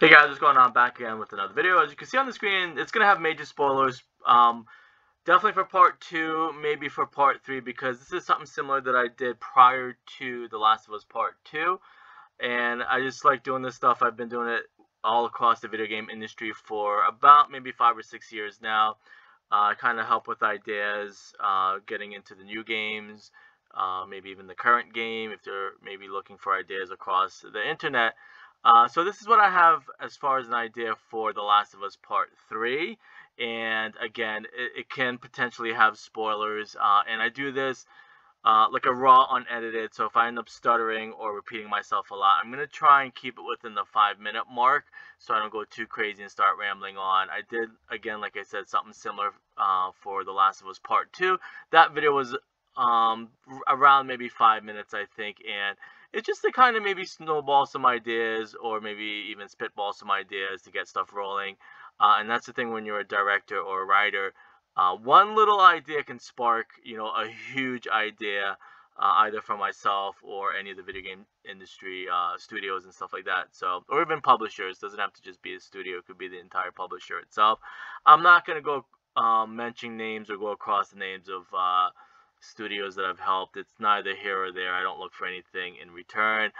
Hey guys, what's going on? Back again with another video. As you can see on the screen, it's going to have major spoilers. Um, definitely for part 2, maybe for part 3, because this is something similar that I did prior to The Last of Us Part 2. And I just like doing this stuff. I've been doing it all across the video game industry for about maybe 5 or 6 years now. Uh, kind of help with ideas, uh, getting into the new games, uh, maybe even the current game, if they're maybe looking for ideas across the internet. Uh, so this is what I have as far as an idea for The Last of Us Part 3. And again, it, it can potentially have spoilers. Uh, and I do this uh, like a raw unedited. So if I end up stuttering or repeating myself a lot, I'm going to try and keep it within the five minute mark so I don't go too crazy and start rambling on. I did, again, like I said, something similar uh, for The Last of Us Part 2. That video was um, around maybe five minutes, I think. And it's just to kind of maybe snowball some ideas or maybe even spitball some ideas to get stuff rolling. Uh, and that's the thing when you're a director or a writer. Uh, one little idea can spark, you know, a huge idea, uh, either from myself or any of the video game industry uh, studios and stuff like that. So, or even publishers. Doesn't have to just be a studio. It could be the entire publisher itself. I'm not gonna go um, mention names or go across the names of uh, studios that I've helped. It's neither here or there. I don't look for anything in return.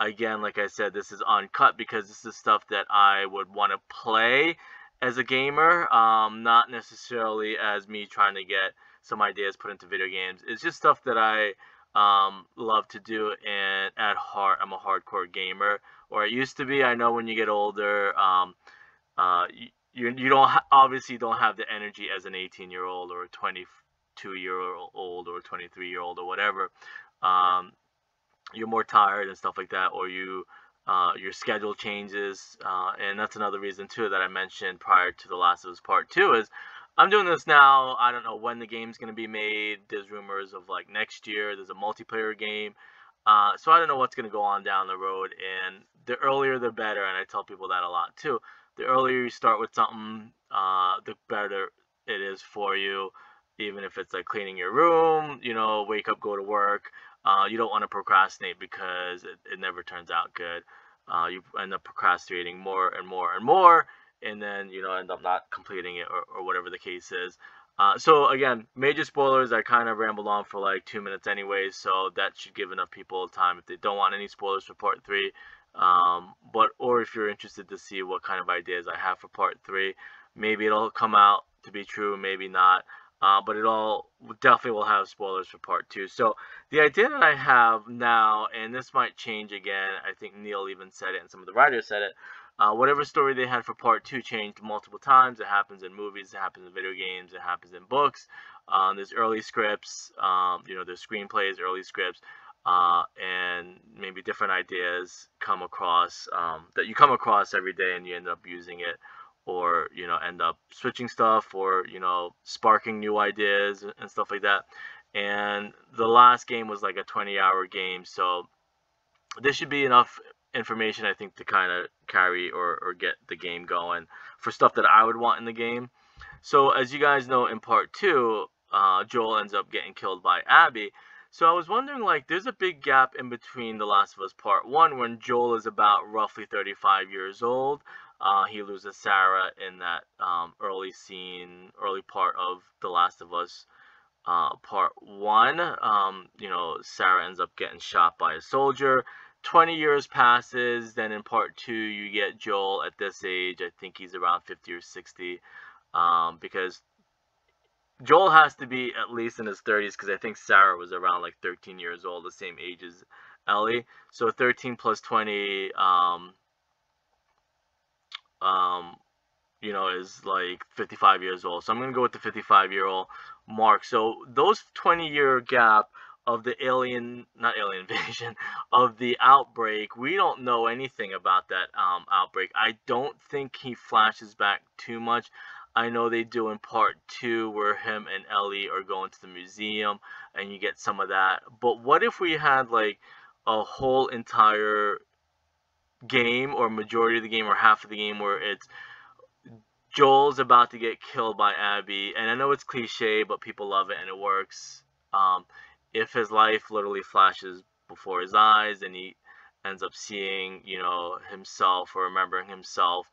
Again, like I said, this is uncut because this is stuff that I would want to play as a gamer, um, not necessarily as me trying to get some ideas put into video games. It's just stuff that I um, love to do, and at heart, I'm a hardcore gamer, or I used to be. I know when you get older, um, uh, you, you don't obviously don't have the energy as an 18 year old or a 20 22 year old or 23 year old or whatever, um, you're more tired and stuff like that, or you uh, your schedule changes, uh, and that's another reason too that I mentioned prior to the Last of Us Part Two is I'm doing this now. I don't know when the game's gonna be made. There's rumors of like next year. There's a multiplayer game. Uh, so I don't know what's going to go on down the road, and the earlier the better, and I tell people that a lot too. The earlier you start with something, uh, the better it is for you even if it's like cleaning your room, you know, wake up, go to work. Uh, you don't want to procrastinate because it, it never turns out good. Uh, you end up procrastinating more and more and more, and then you know end up not completing it or, or whatever the case is. Uh, so again, major spoilers. I kind of rambled on for like two minutes anyways, so that should give enough people time if they don't want any spoilers for part three. Um, but or if you're interested to see what kind of ideas I have for part three, maybe it'll come out to be true, maybe not. Uh, but it all definitely will have spoilers for part two. So the idea that I have now, and this might change again, I think Neil even said it and some of the writers said it, uh, whatever story they had for part two changed multiple times. It happens in movies, it happens in video games, it happens in books. Um, there's early scripts, um, you know, there's screenplays, early scripts, uh, and maybe different ideas come across um, that you come across every day and you end up using it or you know end up switching stuff or you know sparking new ideas and stuff like that. And the last game was like a 20 hour game so this should be enough information i think to kind of carry or, or get the game going for stuff that i would want in the game. So as you guys know in part two uh, joel ends up getting killed by abby. So I was wondering, like, there's a big gap in between The Last of Us Part 1 when Joel is about roughly 35 years old uh, he loses Sarah in that um, early scene, early part of The Last of Us uh, part one. Um, you know, Sarah ends up getting shot by a soldier. 20 years passes. Then in part two, you get Joel at this age. I think he's around 50 or 60. Um, because Joel has to be at least in his 30s because I think Sarah was around like 13 years old, the same age as Ellie. So 13 plus 20, um, um, you know, is like 55 years old. So I'm going to go with the 55 year old mark. So those 20 year gap of the alien, not alien invasion, of the outbreak, we don't know anything about that um, outbreak. I don't think he flashes back too much. I know they do in part two where him and Ellie are going to the museum and you get some of that. But what if we had like a whole entire game or majority of the game or half of the game where it's Joel's about to get killed by Abby, and I know it's cliche, but people love it and it works. Um, if his life literally flashes before his eyes and he ends up seeing, you know, himself or remembering himself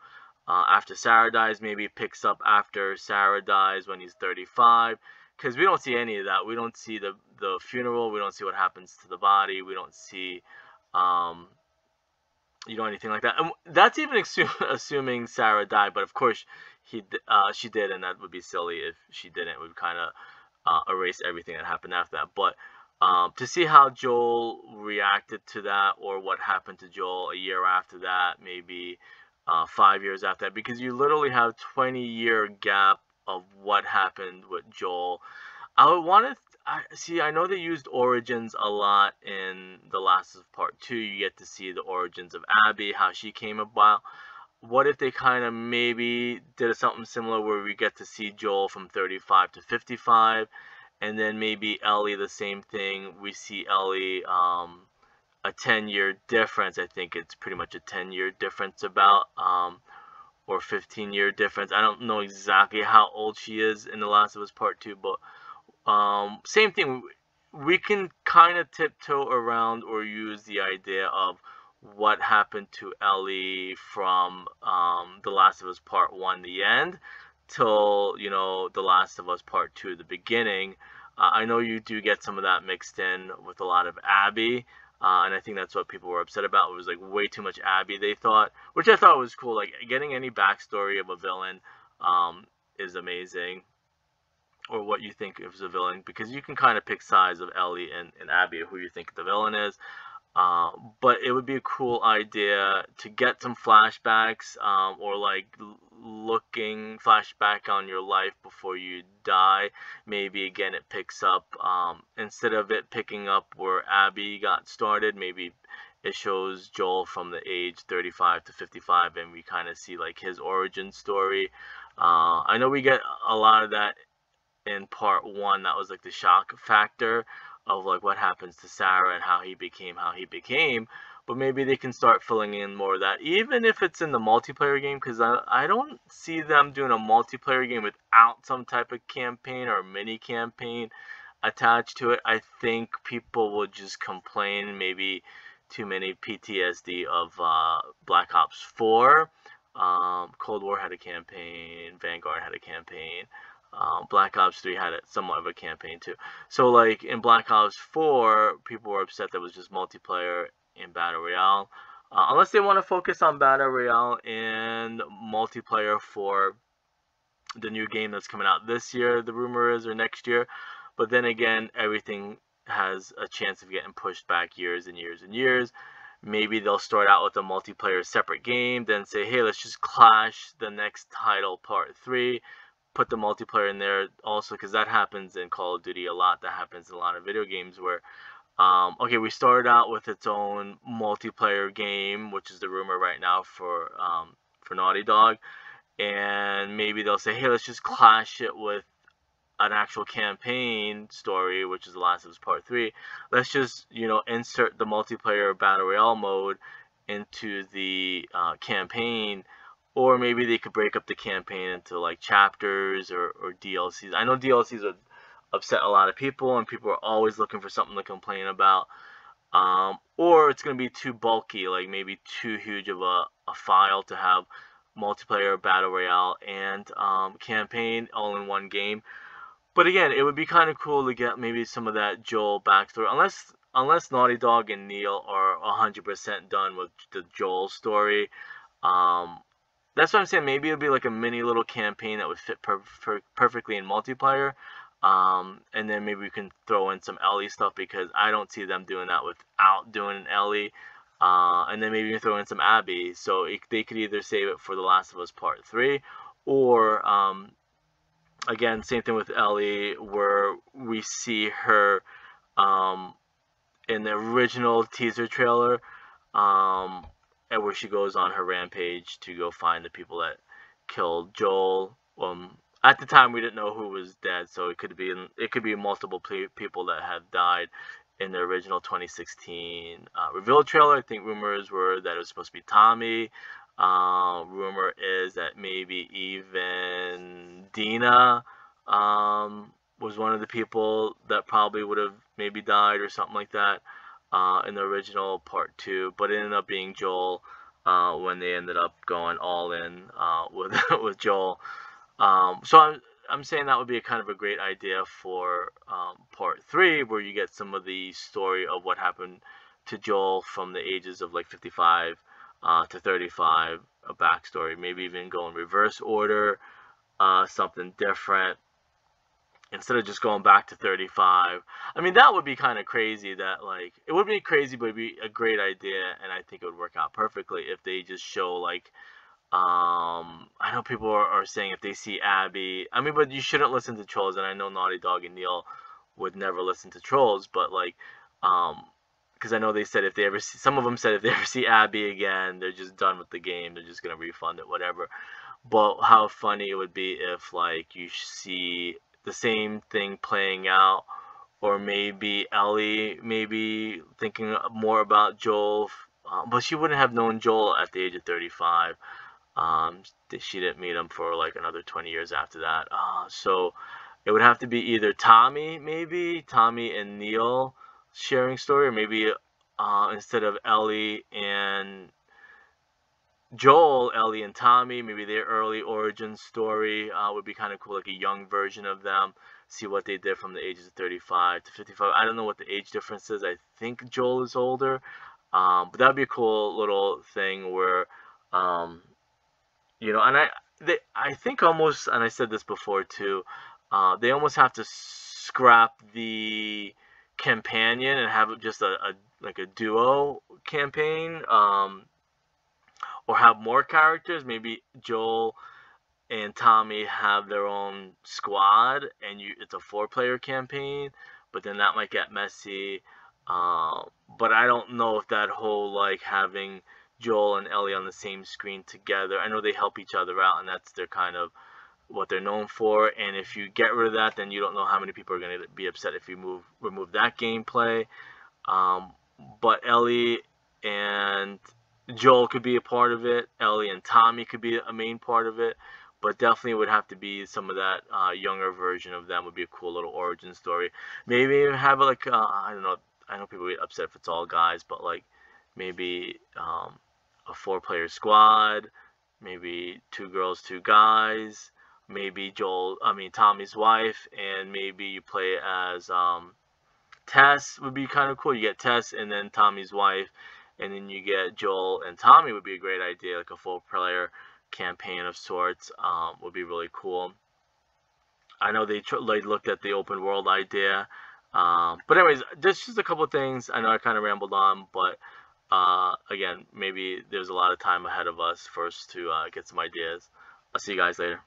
uh, after Sarah dies. Maybe picks up after Sarah dies when he's 35. Because we don't see any of that. We don't see the the funeral. We don't see what happens to the body. We don't see, um, you know, anything like that. And that's even assuming Sarah died. But of course, he uh, she did, and that would be silly if she didn't. Would kind of uh, erase everything that happened after that. But um, to see how Joel reacted to that, or what happened to Joel a year after that, maybe uh, five years after that, because you literally have 20 year gap of what happened with Joel. I would want to I see. I know they used origins a lot in The Last of Part Two. You get to see the origins of Abby, how she came about what if they kind of maybe did something similar where we get to see Joel from 35 to 55 and then maybe Ellie the same thing we see Ellie um, a 10 year difference I think it's pretty much a 10 year difference about um, or 15 year difference I don't know exactly how old she is in The Last of Us Part 2 but um, same thing we can kind of tiptoe around or use the idea of what happened to Ellie from um, The Last of Us Part 1, the end, till, you know, The Last of Us Part 2, the beginning. Uh, I know you do get some of that mixed in with a lot of Abby, uh, and I think that's what people were upset about. It was like way too much Abby, they thought, which I thought was cool. Like, getting any backstory of a villain um, is amazing. Or what you think is the villain, because you can kind of pick sides of Ellie and, and Abby, who you think the villain is. Uh, but it would be a cool idea to get some flashbacks um, or like looking flashback on your life before you die. Maybe again it picks up um, instead of it picking up where Abby got started. Maybe it shows Joel from the age 35 to 55, and we kind of see like his origin story. Uh, I know we get a lot of that in part one. That was like the shock factor of like what happens to Sarah and how he became how he became. But maybe they can start filling in more of that, even if it's in the multiplayer game, because I, I don't see them doing a multiplayer game without some type of campaign or mini campaign attached to it. I think people will just complain maybe too many PTSD of uh, Black Ops 4. Um, Cold War had a campaign, Vanguard had a campaign. Um, Black Ops 3 had somewhat of a campaign too. So like in Black Ops 4, people were upset that it was just multiplayer in Battle Royale. Uh, unless they want to focus on Battle Royale and multiplayer for the new game that's coming out this year, the rumor is, or next year. But then again, everything has a chance of getting pushed back years and years and years. Maybe they'll start out with a multiplayer separate game, then say, hey, let's just clash the next title part 3 put the multiplayer in there also because that happens in Call of Duty a lot. That happens in a lot of video games where, um, okay, we started out with its own multiplayer game, which is the rumor right now for um, for Naughty Dog, and maybe they'll say, hey, let's just clash it with an actual campaign story, which is The Last of Us Part 3. Let's just, you know, insert the multiplayer Battle Royale mode into the uh, campaign or maybe they could break up the campaign into like chapters or, or DLCs. I know DLCs would upset a lot of people, and people are always looking for something to complain about. Um, or it's going to be too bulky, like maybe too huge of a, a file to have multiplayer, battle royale, and um, campaign all in one game. But again, it would be kind of cool to get maybe some of that Joel backstory, unless unless Naughty Dog and Neil are 100% done with the Joel story. Um, that's what I'm saying. Maybe it'll be like a mini little campaign that would fit per per perfectly in multiplayer. Um, and then maybe we can throw in some Ellie stuff because I don't see them doing that without doing an Ellie. Uh, and then maybe throw in some Abby. So it, they could either save it for The Last of Us Part 3 or, um, again, same thing with Ellie where we see her um, in the original teaser trailer. And where she goes on her rampage to go find the people that killed Joel. Um, at the time, we didn't know who was dead, so it could be it could be multiple people that have died in the original 2016 uh, reveal trailer. I think rumors were that it was supposed to be Tommy. Uh, rumor is that maybe even Dina um, was one of the people that probably would have maybe died or something like that. Uh, in the original part two, but it ended up being Joel uh, when they ended up going all in uh, with with Joel. Um, so I'm I'm saying that would be a kind of a great idea for um, part three, where you get some of the story of what happened to Joel from the ages of like 55 uh, to 35, a backstory, maybe even go in reverse order, uh, something different instead of just going back to 35. I mean, that would be kind of crazy that, like, it would be crazy, but it'd be a great idea, and I think it would work out perfectly if they just show, like, um, I know people are, are saying if they see Abby, I mean, but you shouldn't listen to trolls, and I know Naughty Dog and Neil would never listen to trolls, but, like, um, because I know they said if they ever see, some of them said if they ever see Abby again, they're just done with the game. They're just gonna refund it, whatever. But how funny it would be if like you see the same thing playing out, or maybe Ellie maybe thinking more about Joel, uh, but she wouldn't have known Joel at the age of 35. Um, she didn't meet him for like another 20 years after that. Uh, so it would have to be either Tommy, maybe Tommy and Neil sharing story, or maybe uh, instead of Ellie and Joel, Ellie, and Tommy, maybe their early origin story uh, would be kind of cool, like a young version of them. See what they did from the ages of 35 to 55. I don't know what the age difference is. I think Joel is older, um, but that would be a cool little thing where, um, you know, and I, they, I think almost, and I said this before too, uh, they almost have to scrap the companion and have just a, a like a duo campaign. Um, or have more characters. Maybe Joel and Tommy have their own squad, and you it's a four-player campaign. But then that might get messy. Uh, but I don't know if that whole like having Joel and Ellie on the same screen together. I know they help each other out, and that's their kind of what they're known for. And if you get rid of that, then you don't know how many people are going to be upset if you move remove that gameplay. Um, but Ellie and Joel could be a part of it. Ellie and Tommy could be a main part of it. But definitely would have to be some of that uh, younger version of them would be a cool little origin story. Maybe have like uh, I don't know. I know people get upset if it's all guys, but like maybe um, a four-player squad, maybe two girls, two guys, maybe Joel, I mean Tommy's wife, and maybe you play as um, Tess would be kind of cool. You get Tess and then Tommy's wife, and then you get Joel and Tommy would be a great idea, like a full player campaign of sorts um, would be really cool. I know they, they looked at the open world idea, um, but anyways, there's just a couple things. I know I kind of rambled on, but uh, again, maybe there's a lot of time ahead of us us to uh, get some ideas. I'll see you guys later.